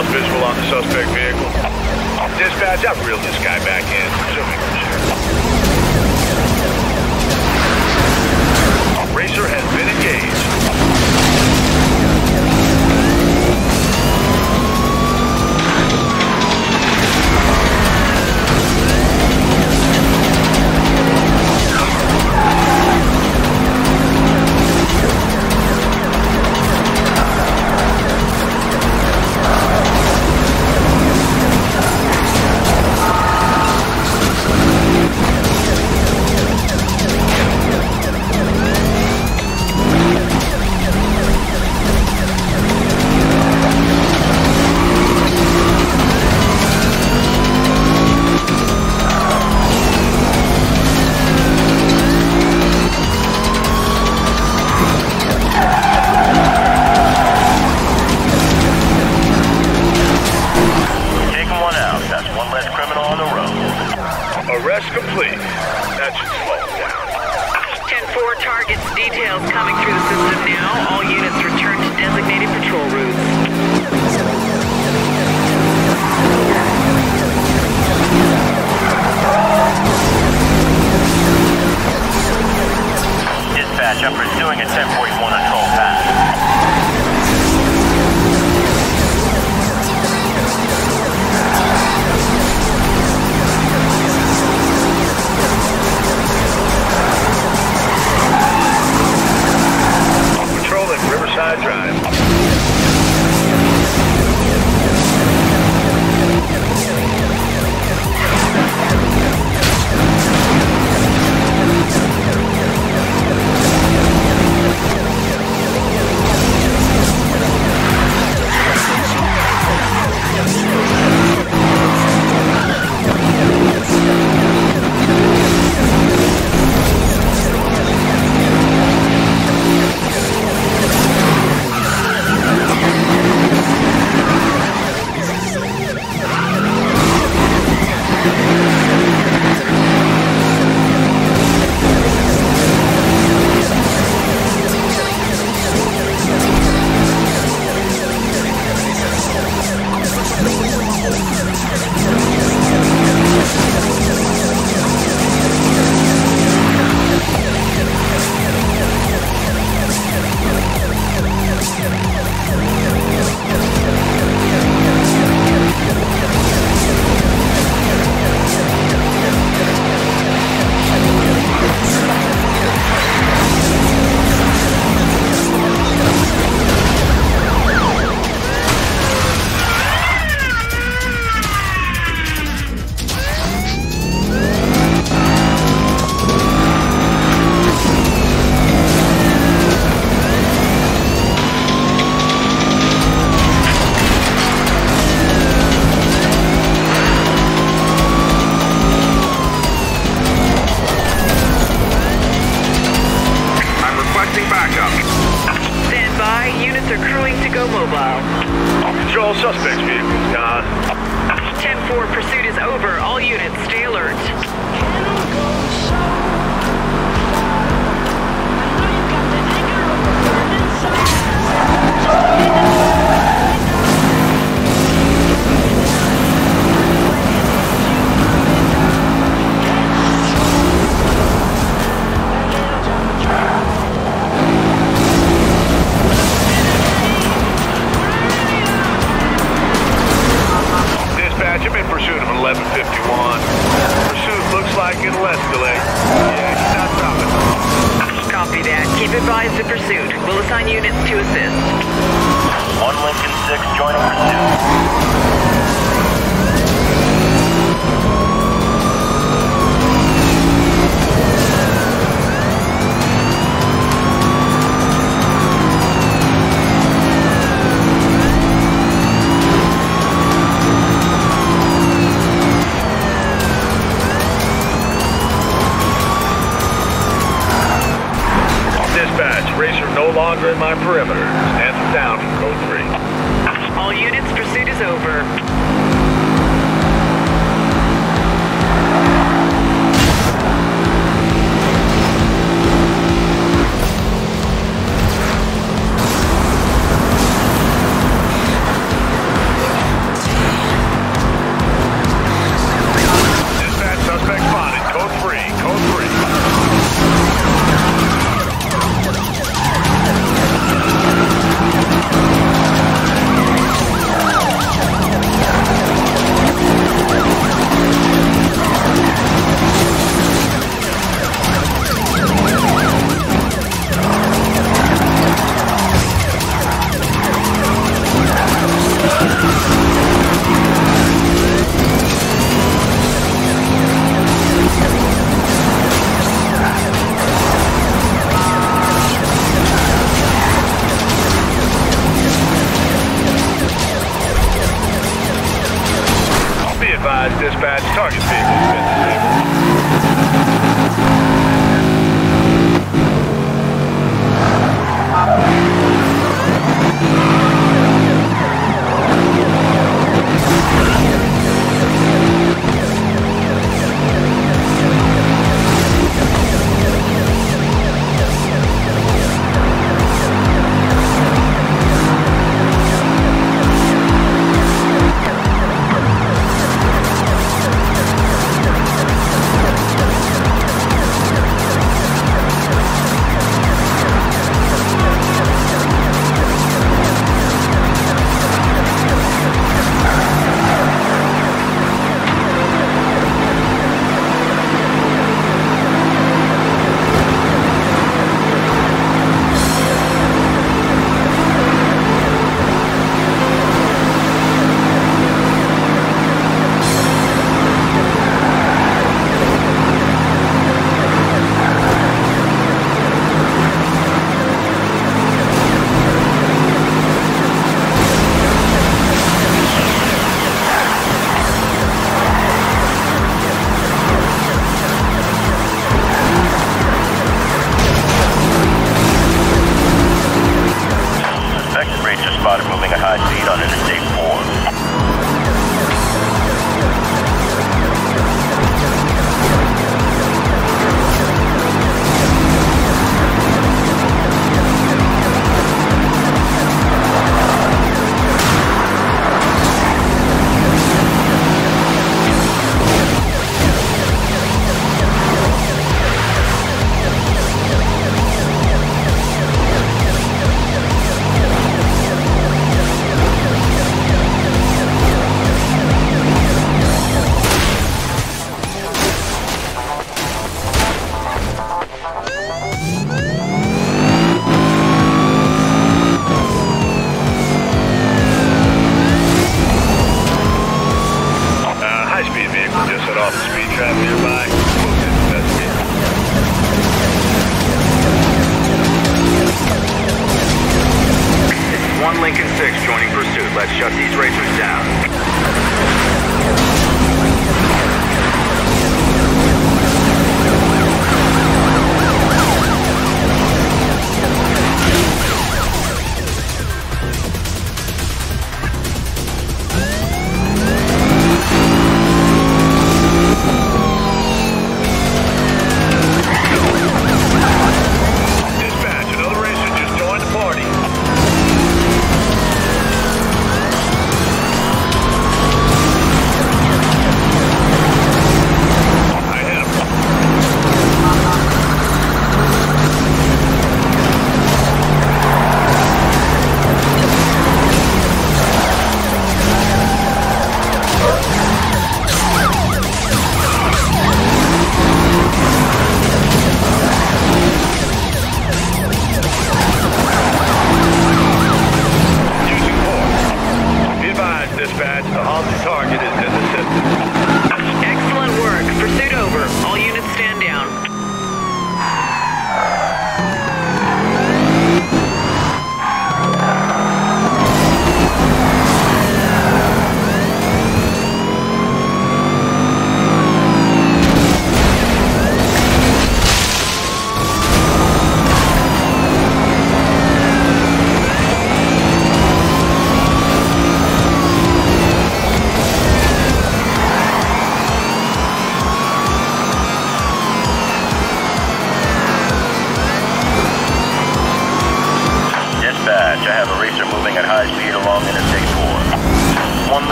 Control, visual on the suspect vehicle. Dispatch, I've reeled this guy back in. Racer has been engaged. Dispatch, I'm in pursuit of 1151. Pursuit looks like it'll escalate. Yeah, he's not stopping. Copy that. Keep advised of pursuit. We'll assign units to assist. One Lincoln 6 joining pursuit. No longer in my perimeter. Stand down from code 3. All units, pursuit is over.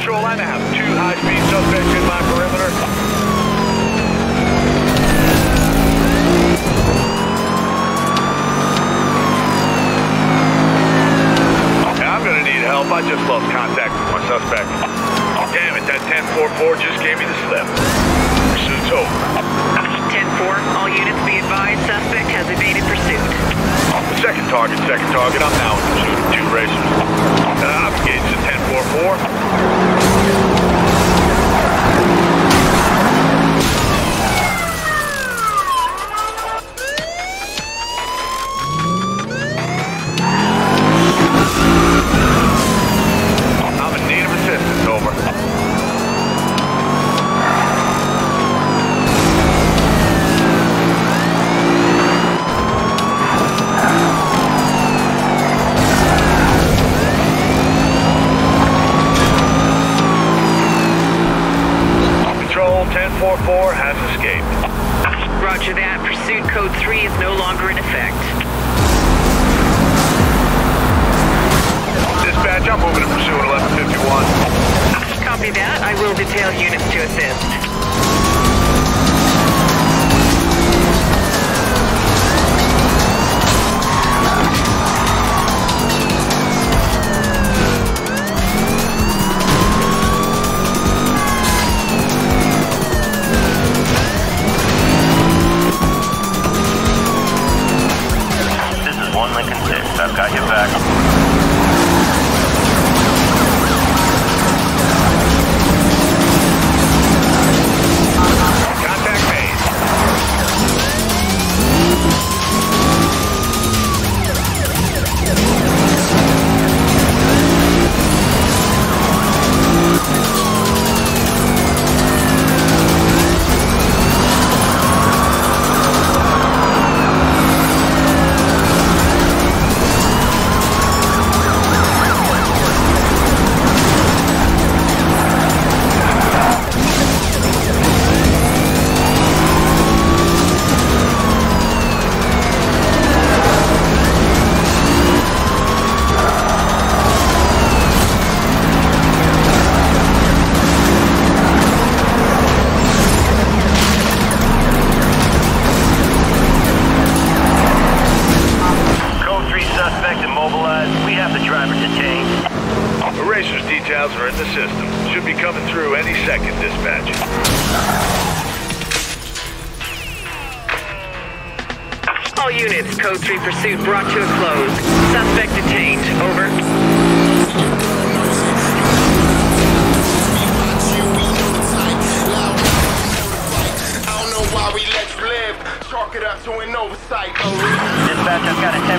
Control, I have two high-speed suspects in my perimeter. Got a